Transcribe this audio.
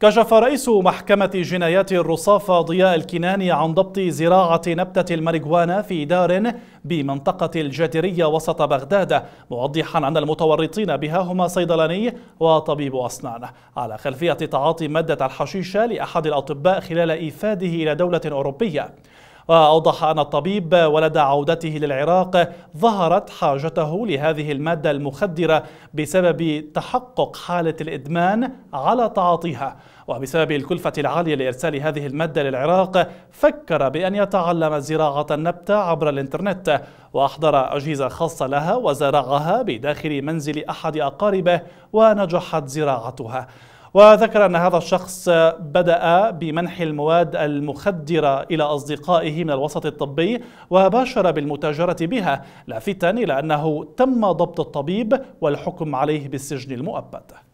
كشف رئيس محكمة جنايات الرصافة ضياء الكناني عن ضبط زراعة نبتة الماريجوانا في دار بمنطقة الجدرية وسط بغداد موضحا أن المتورطين بها هما صيدلاني وطبيب أسنان على خلفية تعاطي مادة الحشيشة لأحد الأطباء خلال إيفاده إلى دولة أوروبية. وأوضح أن الطبيب ولدى عودته للعراق ظهرت حاجته لهذه المادة المخدرة بسبب تحقق حالة الإدمان على تعاطيها. وبسبب الكلفة العالية لإرسال هذه المادة للعراق فكر بأن يتعلم زراعة النبتة عبر الإنترنت وأحضر أجهزة خاصة لها وزرعها بداخل منزل أحد أقاربه ونجحت زراعتها. وذكر أن هذا الشخص بدأ بمنح المواد المخدرة إلى أصدقائه من الوسط الطبي وباشر بالمتاجرة بها لافتا إلى أنه تم ضبط الطبيب والحكم عليه بالسجن المؤبد.